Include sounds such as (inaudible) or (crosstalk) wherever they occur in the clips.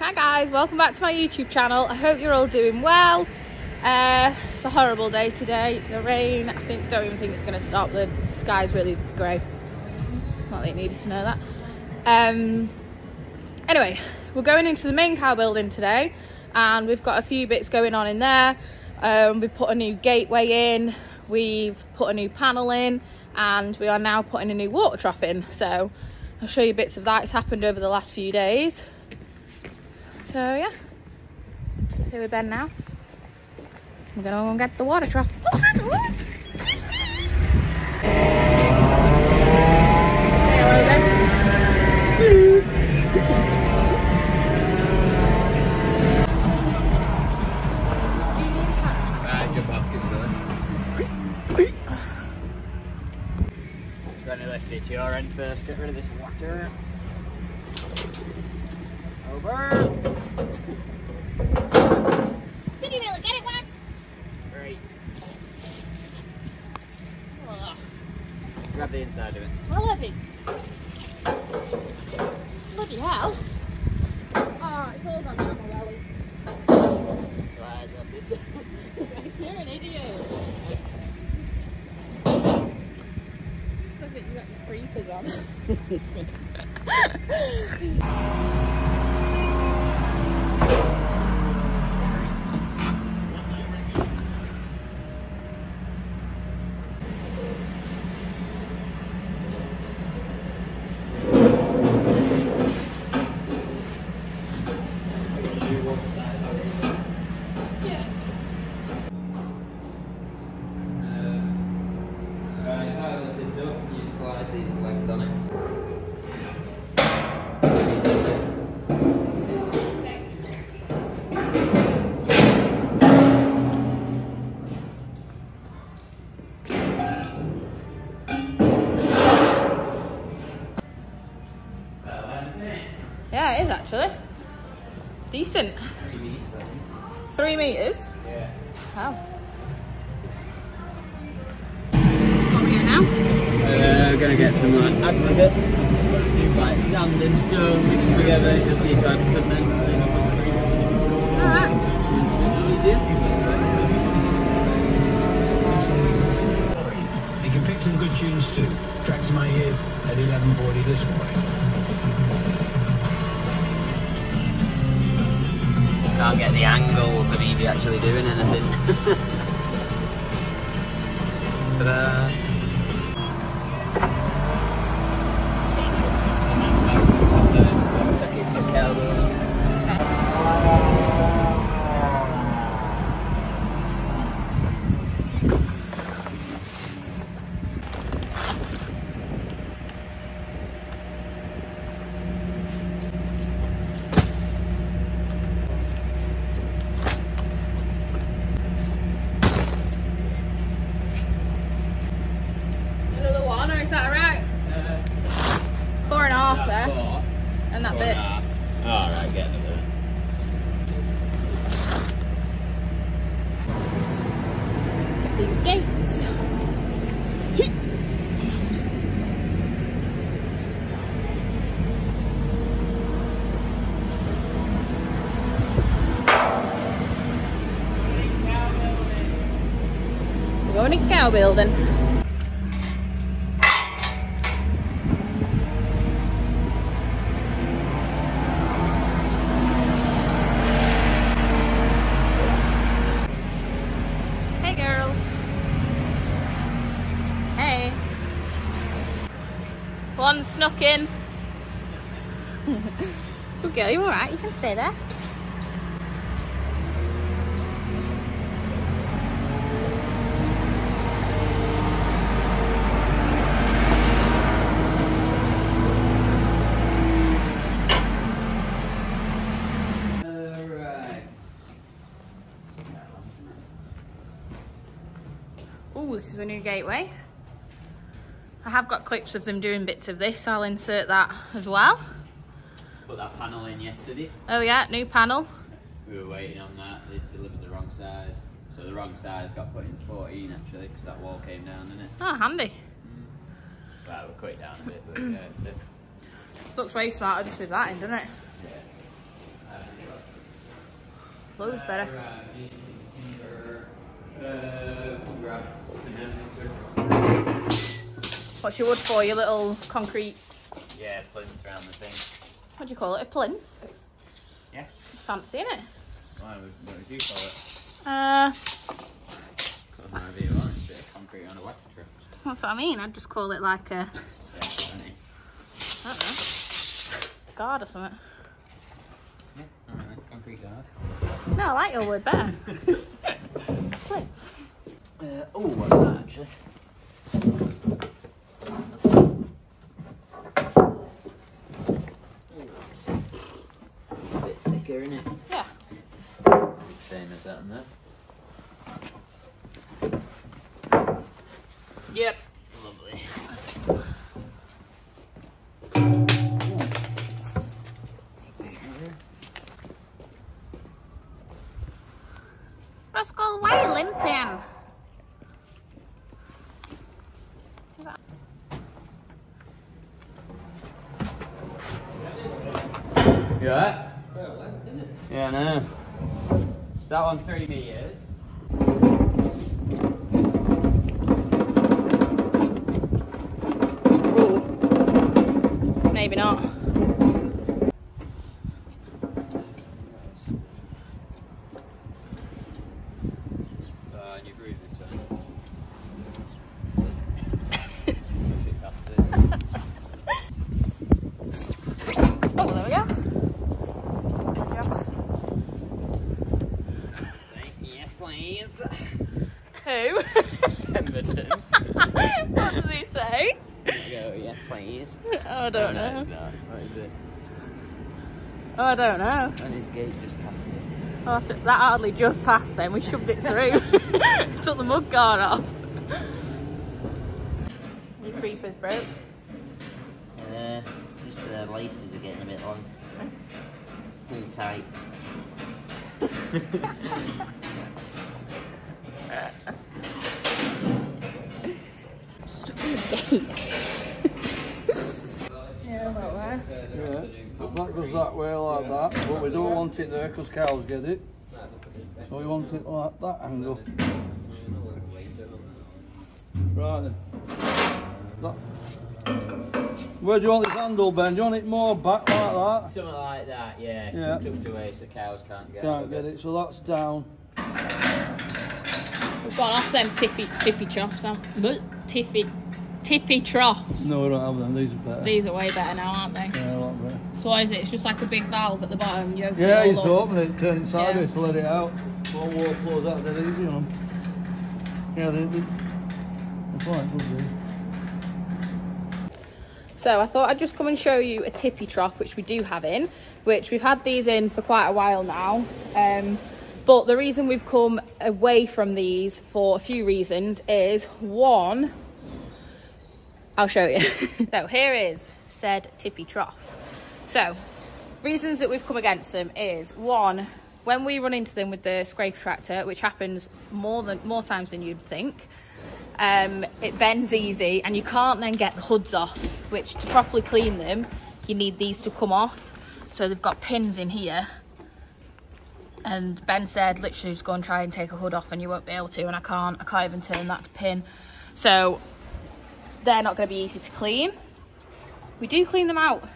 Hi guys, welcome back to my YouTube channel. I hope you're all doing well. Uh, it's a horrible day today. The rain, I think, don't even think it's going to stop. The sky's really grey. Not that you needed to know that. Um, anyway, we're going into the main cow building today and we've got a few bits going on in there. Um, we've put a new gateway in, we've put a new panel in and we are now putting a new water trough in. So I'll show you bits of that. It's happened over the last few days. So yeah, just here with Ben now. We're gonna go and get the water trough. Oh, Say hello, Ben. Right, jump it Trying to lift to your end first, get rid of this water. Over. Did you nearly get it, Ben? Great. Grab the inside of it. How heavy? Bloody hell. Oh, it's all gone down my belly. Slides up this You're an idiot. Look at you (laughs) think. Three metres. Yeah. Wow. What we now? Uh, we're gonna get some like aggregate, things like sand and stone mixed together, just need to add cement and concrete, Alright. which is a bit easier. You can pick some good tunes too. Tracks in my ears at 11.40 this morning. Can't get the angles of Evie actually doing anything. (laughs) Ta-da! Building. Hey girls. Hey. One snuck in. (laughs) Good girl, you alright? You can stay there. Alright. A new gateway. I have got clips of them doing bits of this, so I'll insert that as well. Put that panel in yesterday. Oh yeah, new panel. We were waiting on that. They delivered the wrong size. So the wrong size got put in 14 actually, because that wall came down, didn't it? Oh, handy. Mm. Right, we'll cut it down a bit, but yeah. the- Looks way smarter just with that in, doesn't it? yeah. loads better. What's your wood for? Your little concrete, Yeah, plinth around the thing. what do you call it? A plinth? Yeah. It's fancy, isn't it? What would, what would you call it? Uh, Call it whatever you a bit of concrete on a water truck. that's what I mean. I'd just call it like a, Yeah, funny. I don't know, guard or something. Yeah, alright. Concrete guard. No, I like your word better. (laughs) Uh, oh, what's that actually? A bit thicker, isn't it? Yeah. Same as that one there. Yep. Lovely. Rascal, why are you limping? You alright? Yeah, I know. Is that one three meters? Ooh. Maybe not. Uh, and you've ruined this one. Push it past it. Oh, there we go. Good job. Say yes, please. Who? Pemberton. what does he say? Go, yes, please. Oh, I don't no, know. not. What is it? Oh, I don't know. And his gate just passed it. Oh, that hardly just passed then. We shoved it through. (laughs) Took the mud guard off. Your creepers broke. Uh, just the laces are getting a bit long. Too tight. Stuck in the gate. yeah, about there. Yeah, but that goes that way like that, but we don't want it there because cows get it. So we want it like that angle. Right then. That. Where do you want this handle, Ben? Do you want it more back like that? Something like that, yeah. Yeah. Tucked away so cows can't get Can't get it, so that's down. We've gone off them tippy tippy troughs. Um, bleh, tippy tippy troughs. No, we don't have them. These are better. These are way better now, aren't they? Yeah, a lot better. So what is it? It's just like a big valve at the bottom. You open Yeah, it you just open it, turn it sideways Yeah. to let it out. One wall close out dead easy on them. Yeah, they, they, they're quite good, really. So I thought I'd just come and show you a tippy trough, which we do have in, which we've had these in for quite a while now. Um, but the reason we've come away from these for a few reasons is one, I'll show you. (laughs) so here is said tippy trough. So reasons that we've come against them is one, when we run into them with the scrape tractor, which happens more than more times than you'd think, um, it bends easy and you can't then get the hoods off which to properly clean them you need these to come off. So they've got pins in here. And Ben said literally just go and try and take a hood off and you won't be able to and I can't I can't even turn that pin. So they're not going to be easy to clean. We do clean them out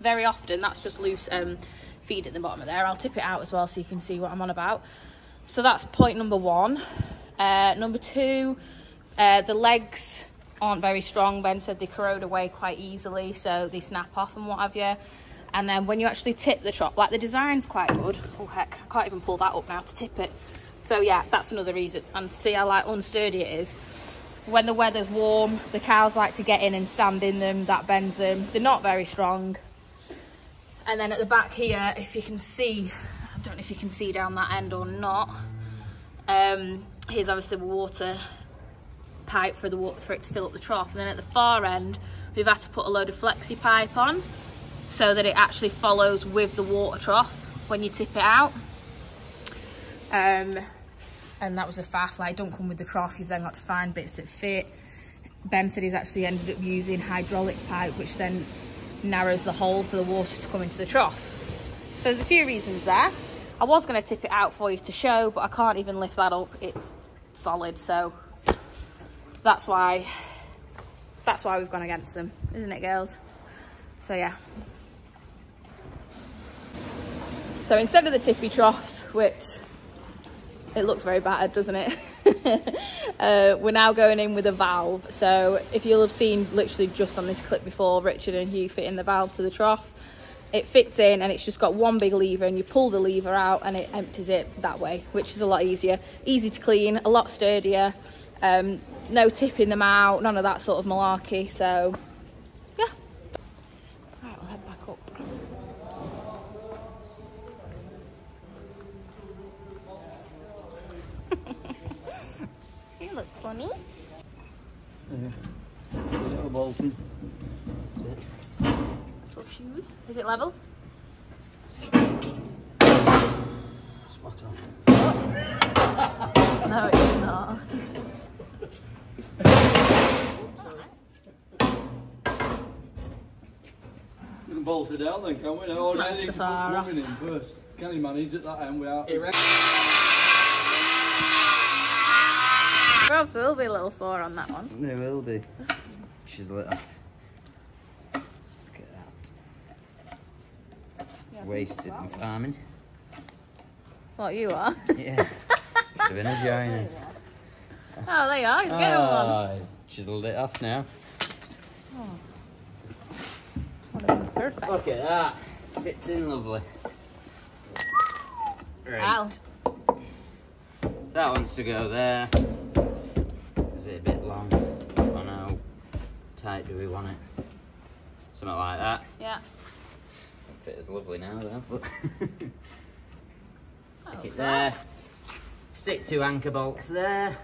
very often. That's just loose um, feed at the bottom of there. I'll tip it out as well so you can see what I'm on about. So that's point number one. Uh, number two uh, the legs aren't very strong. Ben said they corrode away quite easily, so they snap off and what have you. And then when you actually tip the chop, like the design's quite good. Oh heck, I can't even pull that up now to tip it. So yeah, that's another reason. And see how like unsturdy it is. When the weather's warm, the cows like to get in and stand in them. That bends them. They're not very strong. And then at the back here, if you can see, I don't know if you can see down that end or not. Um, here's obviously water pipe for the water for it to fill up the trough and then at the far end we've had to put a load of flexi pipe on so that it actually follows with the water trough when you tip it out. Um and that was a faff like don't come with the trough you've then got to find bits that fit. Ben said he's actually ended up using hydraulic pipe which then narrows the hole for the water to come into the trough. So there's a few reasons there. I was going to tip it out for you to show, but I can't even lift that up. It's solid, so that's why that's why we've gone against them, isn't it, girls? So yeah. So instead of the tippy troughs, which it looks very bad, doesn't it? (laughs) uh, we're now going in with a valve. So if you'll have seen literally just on this clip before, Richard and Hugh fitting the valve to the trough, it fits in and it's just got one big lever and you pull the lever out and it empties it that way, which is a lot easier. Easy to clean, a lot sturdier, um, no tipping them out, none of that sort of malarkey. So yeah. Right, we'll head back up. (laughs) you look funny. Little bolting. Little shoes. Is it level? Spot on. (laughs) No, it's not. We can bolt it down then, can we? No, It's not I need so to far put off. plumbing in first. Can you manage at that end without... Perhaps will be a little sore on that one. There will be. Chisel it off. Look at that. Wasted in farming. What you are? Yeah. Should have been a giant. Oh, there you are. He's getting one. Ah, chiseled it off now. Would have been perfect. Look at that. Fits in lovely. Right. Ow. That wants to go there. Is it a bit long? Oh, or how tight do we want it? Something like that. Yeah. Don't fit as lovely now though. (laughs) Stick Oh, it there. Stick two anchor bolts there.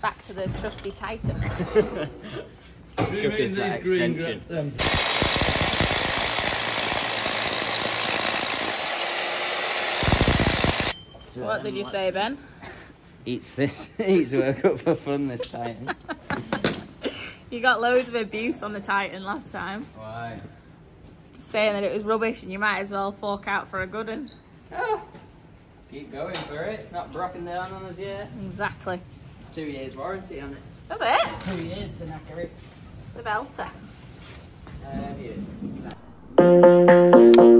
Back to the trusty Titan. (laughs) Chuck mean us that extension. Gra- them? what did you say, Ben? Eats this. (laughs) Eats work up for fun this Titan. (laughs) You got loads of abuse on the Titan last time. Why? Just saying that it was rubbish and you might as well fork out for a good one. Ah, keep going for it. It's not broken down on us yet. Exactly. Two years warranty on it. That's it. Two years to knacker it. It's a belter. Uh, yeah.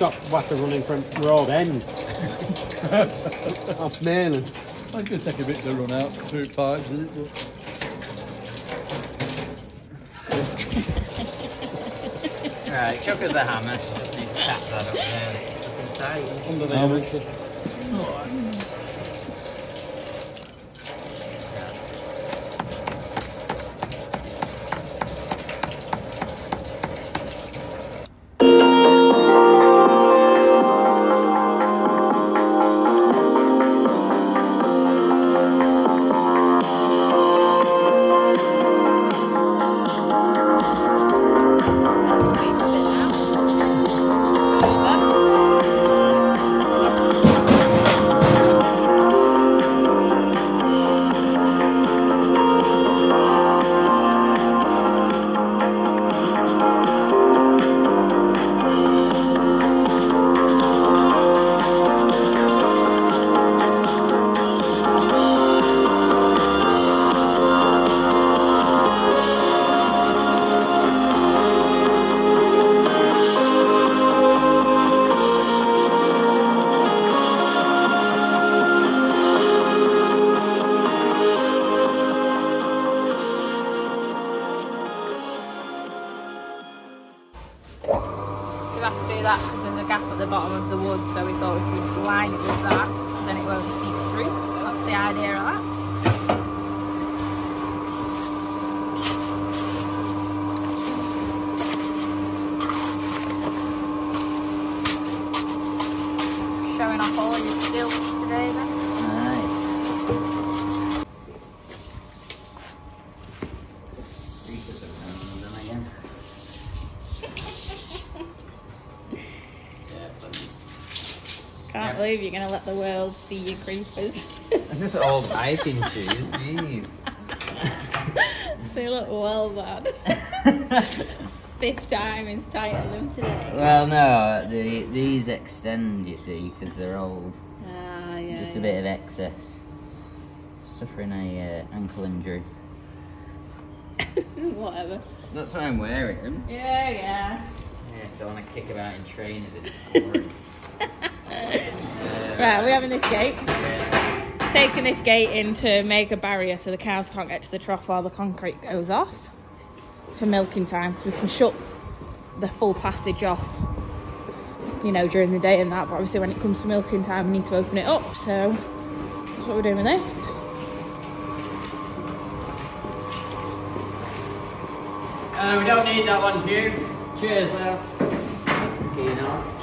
Stop water running from road end. That's mainly. I could take a bit to run out through pipes, is it? But (laughs) Right, chuck us the hammer. Just need to tap that up there. Fucking tight. Under the Um, We have to do that because there's a gap at the bottom of the wood so we thought if we'd line it with that then it won't seep through. That's the idea of that. Showing off all your skills today then. You're gonna let the world see your creepers. Is this old hiking shoes? Jeez. (laughs) they look well bad. (laughs) Fifth time is tightening them today. well, no, the, these extend, you see, because they're old. Ah, yeah. Just a bit of excess. Suffering a uh, ankle injury. (laughs) Whatever. That's why I'm wearing them. Yeah, yeah. Yeah, so I want to kick about in trainers. It's boring. (laughs) Right, we're having this gate. Yeah. Taking this gate in to make a barrier so the cows can't get to the trough while the concrete goes off for milking time because we can shut the full passage off, you know, during the day and that. But obviously, when it comes to milking time, we need to open it up. So that's what we're doing with this. Uh, we don't need that one, Hugh. Cheers now. You know.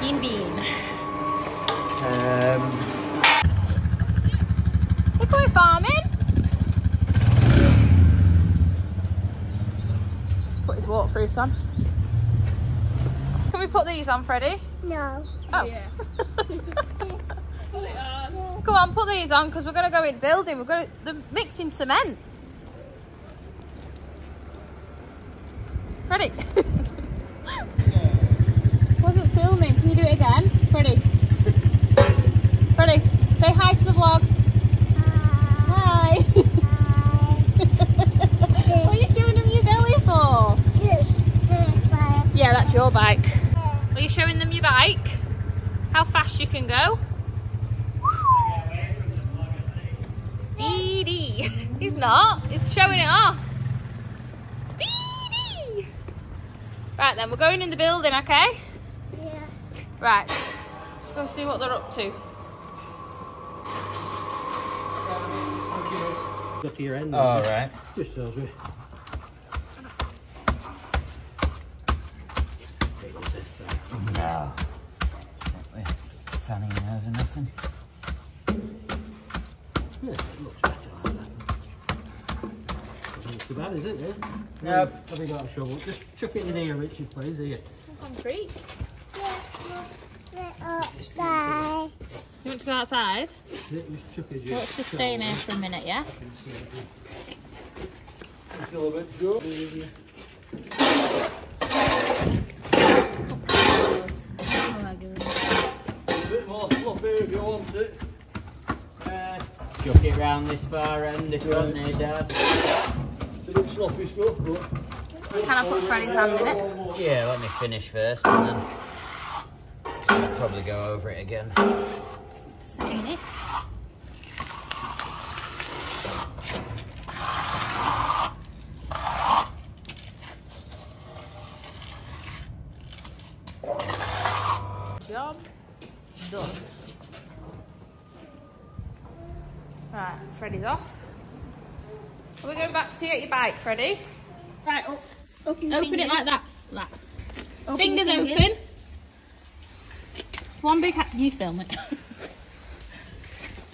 Bean bean. Um, Look, we're farming. Put his waterproofs on. Can we put these on, Freddie? No. Oh. (laughs) Come on, put these on because we're going to go in building. We're going to they're mixing cement. Ready? (laughs) Wasn't filming. Can you do it again? Freddie. Freddie, say hi to the vlog. Hi. Hi. (laughs) what are you showing them your belly for? Yeah, that's your bike. Are you showing them your bike? How fast you can go? Speedy. He's not. He's showing it off. Speedy. Right then, we're going in the building, okay? Yeah. Right. Let's go see what they're up to. Go to your end. all right. Just so we. No. Fanning your nose or nothing. Yeah, it looks better like that. Not so bad, is it? Yeah? Nope. Have you got a shovel? Just chuck it in here, Richard, please. Here. Concrete. Bye. You want to go outside? Yeah, Just chuck it. Let's just stay in here for a minute, yeah? Feel a bit good. A bit more fluffy if you want it. Uh, chuck it round this far end if you want there, Dad. It's a bit sloppy stuff, but. Can I put Freddie's hand in it? Yeah, let me finish first and then so probably go over it again. Saying it. Job done. Right, Freddie's off. Are we going back to get your bike, Freddie? Right, up, open, Open it like that. That. Open Fingers fingers. open. One big you film it. (laughs)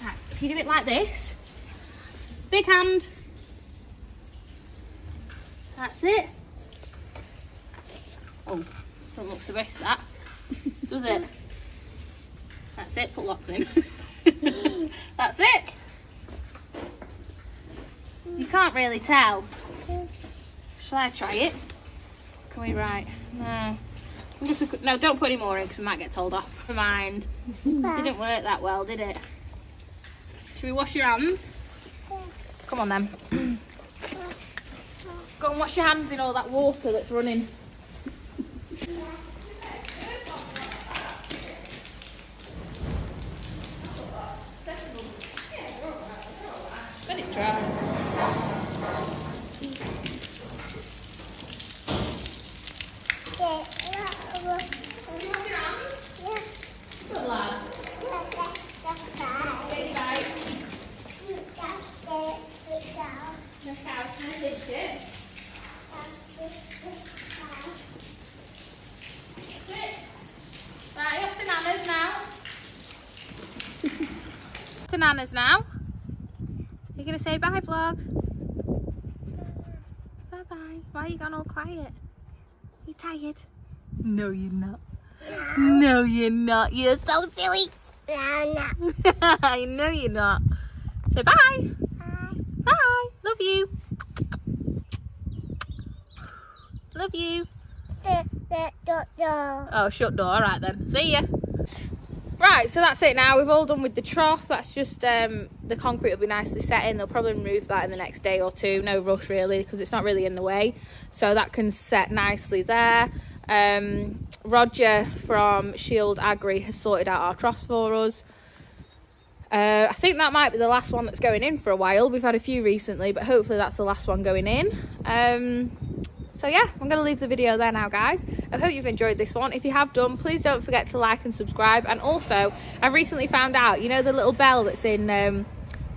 right, if you do it like this, big hand. That's it. Oh, don't look so best that. (laughs) Does it? That's it, put lots in. (laughs) That's it. You can't really tell. Shall I try it? Can we right? No. Could- No, don't put any more in because we might get told off. Never mind. Didn't work that well, did it? Should we wash your hands? Come on then. Go and wash your hands in all that water that's running. Let it dry. Good lad. Big bite. The cow kind of ditched it. That's it. Right, off bananas now. To Nana's now. You're going to say bye, vlog? Bye-bye. Why are you gone all quiet? You tired? No, you're not. No, you're not. You're so silly. No, no. (laughs) I know you're not. So bye. Bye. Bye. Love you. Love you. Oh, shut door. All right then. See ya. Right, so that's it now. We've all done with the trough. That's just um, the concrete will be nicely set in. They'll probably remove that in the next day or two. No rush really because it's not really in the way. So that can set nicely there. Um, Roger from Shield Agri has sorted out our troughs for us. Uh, I think that might be the last one that's going in for a while. We've had a few recently, but hopefully that's the last one going in. Um, so yeah, I'm to leave the video there now, guys. I hope you've enjoyed this one. If you have done, please don't forget to like and subscribe. And also, I recently found out, you know the little bell that's in um,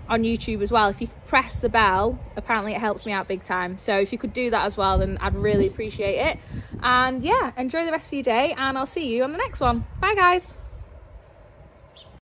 on YouTube as well. If you press the bell, apparently it helps me out big time. So if you could do that as well, then I'd really appreciate it. And yeah, enjoy the rest of your day, and I'll see you on the next one. Bye, guys.